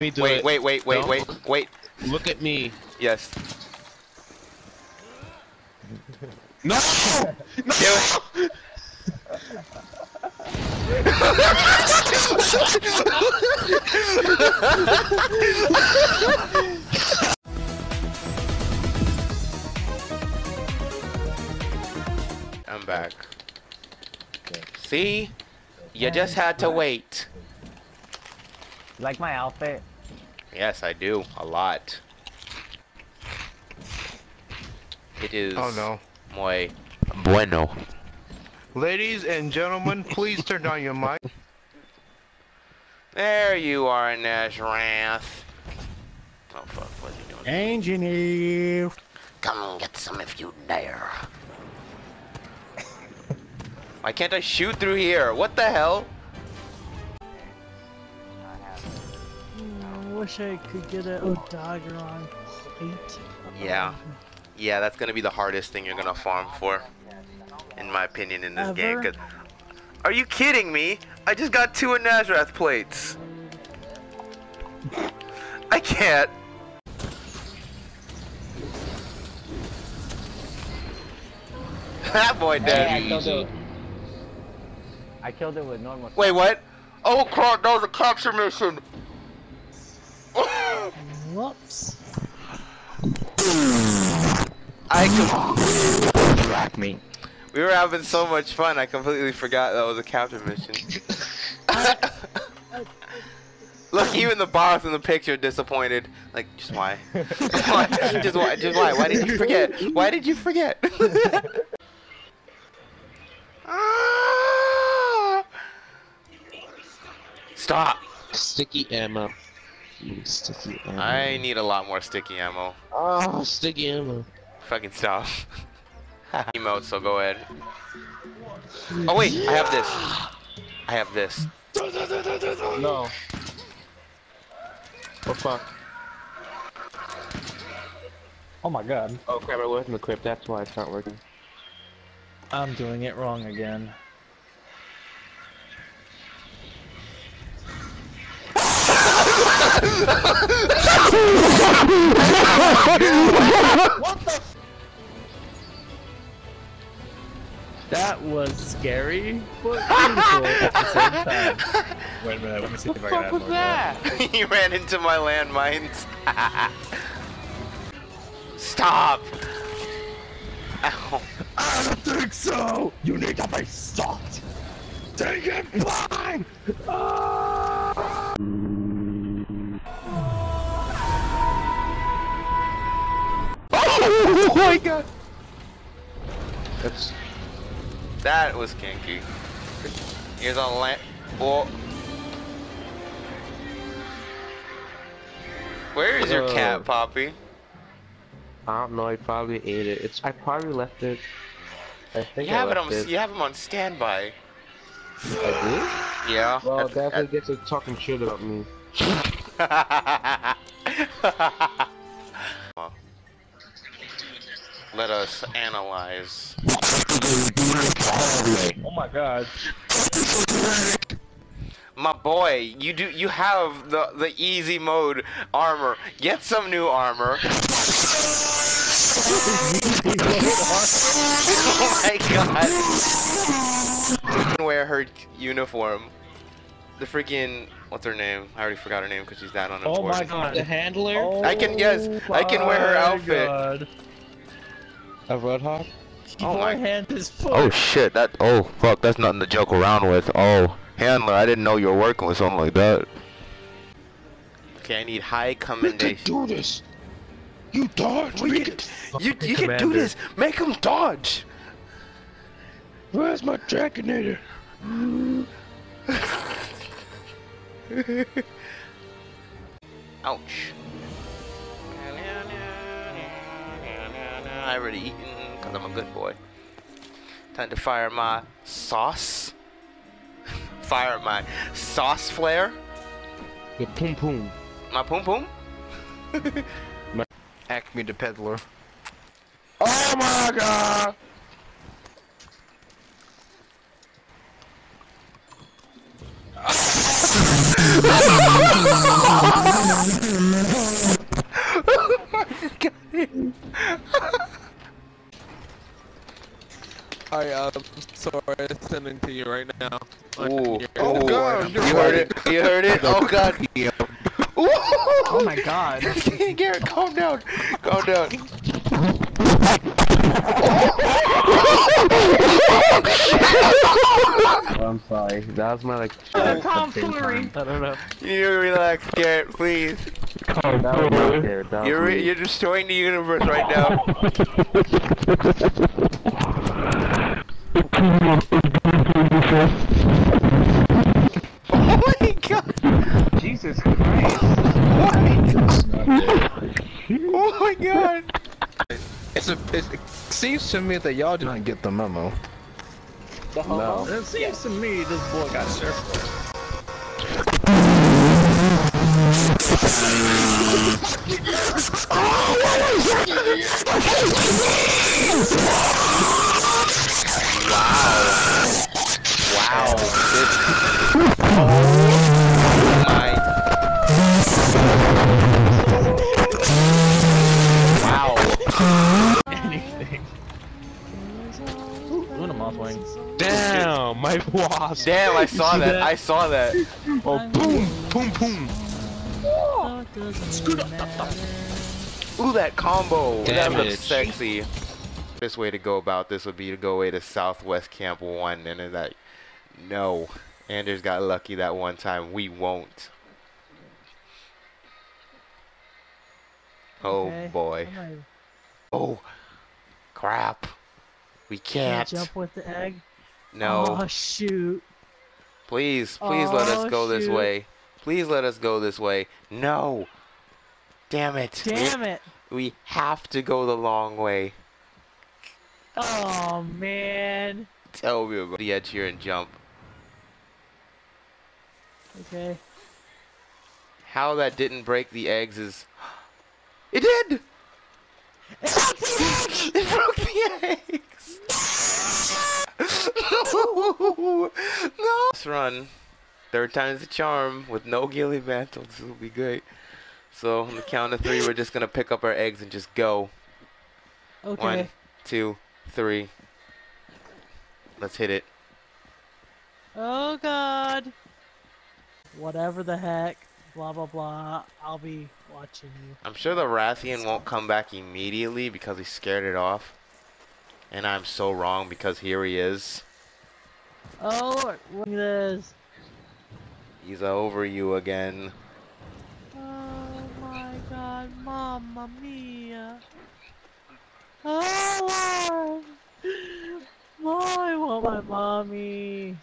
me do Wait, it. wait, wait, wait, No. wait, wait. Look at me. Yes. No! Do it. I'm back. See? You just had to wait. Like my outfit? Yes, I do. A lot. It is Oh no. muy bueno. Ladies and gentlemen, please turn down your mic. There you are, Nazrath. Oh fuck, what's he doing? Engineer. Come get some if you dare. Why can't I shoot through here? What the hell? Wish I could get a Odogaron plate. Yeah. Yeah, that's gonna be the hardest thing you're gonna farm for. In my opinion, in this game. Ever? 'cause- Are you kidding me? I just got two of Nazrath plates. I can't. that boy Hey, dead. I killed it. I killed it with normal. Wait, what? Oh crap, that was a capture mission. Whoops. I com- Black me. we were having so much fun, I completely forgot that was a capture mission. Look, even the boss in the picture disappointed. Like, just why? why? Just why? Just why? Why did you forget? Why did you forget? Ah! Stop! Sticky ammo. You sticky ammo. I need a lot more sticky ammo. Oh, sticky ammo. Fucking stop. Emote, so go ahead. Oh wait, I have this. I have this. No. Oh fuck. Oh my god. Oh crap, I was in the crypt, that's why it's not working. I'm doing it wrong again. That was scary, but beautiful at the same time. Wait a minute, let me see if I can add more. to he ran into my landmines. Stop! Ow. I don't think so! You need to be stopped! Take it fine! Oh my god! That's That was kinky. Here's a land. Oh. Where is your Uh, cat, Poppy? I don't know, I probably ate it. It's I probably left it. I You think have I it on. it. You have him on standby. I do? Yeah. Well, that's- definitely gets it talking shit about me. Let us analyze. Oh my god. My boy, you do you have the the easy mode armor. Get some new armor. oh my god. Wear her uniform. The freaking what's her name? I already forgot her name because she's that on a phone. Oh my god. The handler I can- yes, I can wear her oh my outfit. God. Of Roadhog? Oh my- hand is foot. Oh shit, that oh fuck, that's nothing to joke around with. Oh, handler, I didn't know you were working with something like that. Okay, I need high We can commendation. do this! You dodge! We We can, can... you you can do this. Make him dodge. Where's my Dragonator? Ouch. already eaten because I'm a good boy. Time to fire my sauce. fire my sauce flare. The poom poom. My poom poom? my Acme the peddler. Oh my god! oh my god! Alright, um, sorry, I'm sending to you right now. Ooh. Oh, Ooh. God, You heard it. You heard it. Oh god. Ooh. Oh my god. Garrett, calm down. Calm down. Oh, I'm sorry. That was my like. Uh, tomfoolery. I don't know. You relax, Garrett, please. That was not scared. That You're me. you're destroying the universe right now. Oh my god! Jesus Christ. Oh my god! It seems to me that y'all did not get the memo. No. It seems to me this boy got surfed. Damn, wasp. Damn, I saw that. that? I saw that. Oh, boom, boom, boom. Ooh, that combo. that looks sexy. This way to go about this would be to go away to Southwest Camp 1 and then like, no. Anders got lucky that one time. We won't. Oh boy. I'm not even- Oh, crap. We Can I can't. jump with the egg? No. Oh shoot. Please, please let us Oh, go this way. Please let us go this way. No. Damn it. Damn it. We have to go the long way. Oh man. Tell me about the edge here and jump. Okay. How that didn't break the eggs is. It did! it broke the eggs! no! no! Let's run. Third time's the charm with no Ghillie mantle. This will be great. So, on the count of three, we're just gonna pick up our eggs and just go. Okay. One, two, three. Let's hit it. Oh god. Whatever the heck. Blah blah blah. I'll be watching you. I'm sure the Rathian won't come back immediately because he scared it off. And I'm so wrong because here he is. Oh, look at this. He's over you again. Oh my god, mamma mia. Oh. Oh, I want my mommy.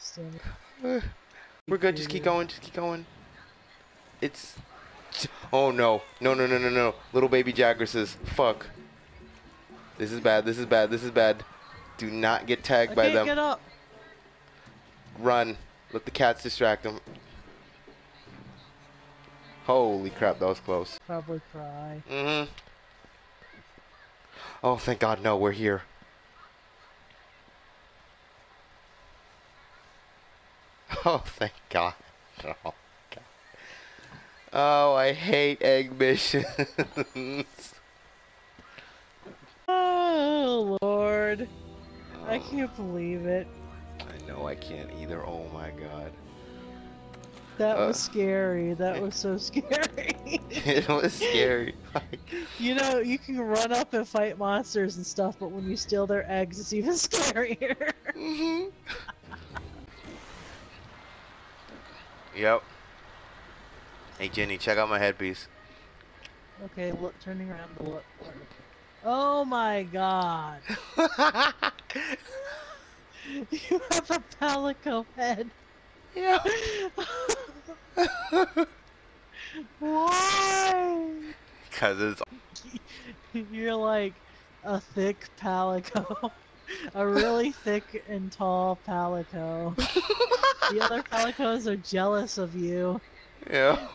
We're good, just keep going, just keep going. It's... Oh no. No, no, no, no, no. Little baby Jagrases. Fuck. This is bad, this is bad, this is bad. Do not get tagged I by them. get up. Run. Let the cats distract them. Holy crap, that was close. Probably cry. Mm-hmm. Oh, thank God, no, we're here. Oh, thank God. Oh, God. Oh, I hate egg missions. Oh Lord. I Oh, can't believe it. Know I can't either. Oh my God. That Uh. was scary. That was so scary. it was scary. Like, you know, you can run up and fight monsters and stuff, but when you steal their eggs, it's even scarier. mhm. Yep. Hey Jinny, check out my headpiece. okay, look, turning around to look. Oh my god. You have a palico head. yeah. Why? Cause it's You're like a thick palico. A really thick and tall palico. The other palicos are jealous of you. yeah.